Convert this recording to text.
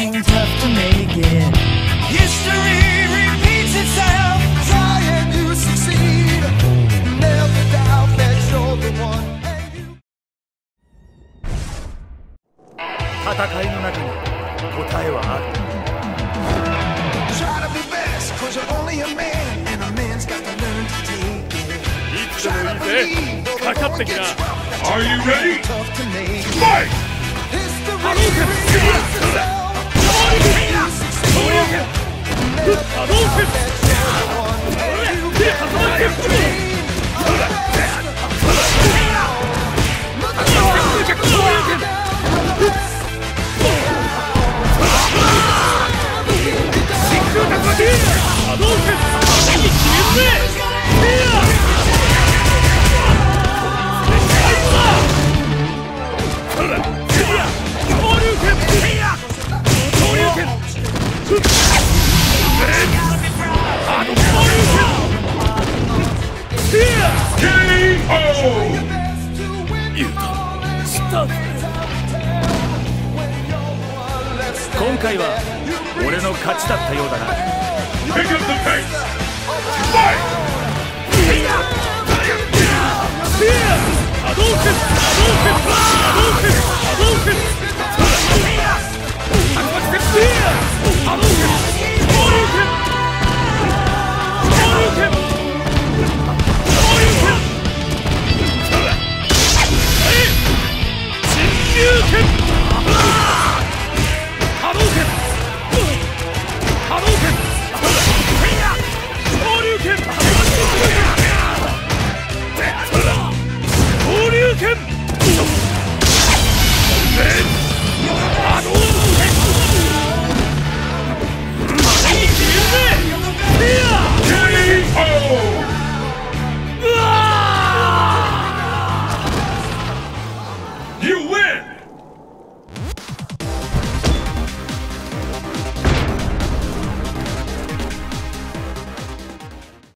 things left to make it. History repeats itself. Try and you succeed. Never doubt that you're the one. 戦いの中に答えはある Try to be best cause you're only a man And a man's got to learn to take it Try to believe though the going gets rough Are you ready? Tough to make Fight! History repeats itself 今回は俺の勝ちだったようだな Pick up the pace! Fight! 波動拳波動拳波動拳